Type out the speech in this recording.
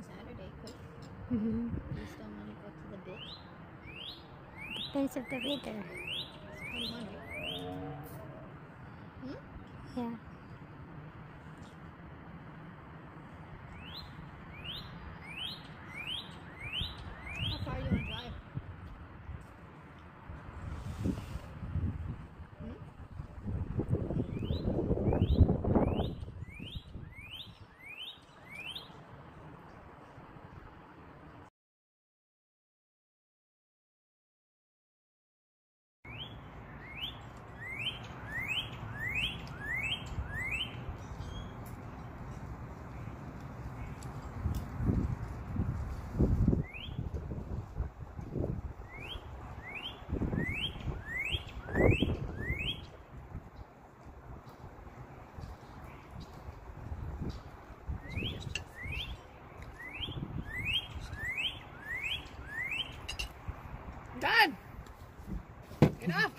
on Saturday, quick. Mm-hmm. You still want to go to the beach? Depends if the weather. It's 21, right? Hmm? Yeah. Done. Enough.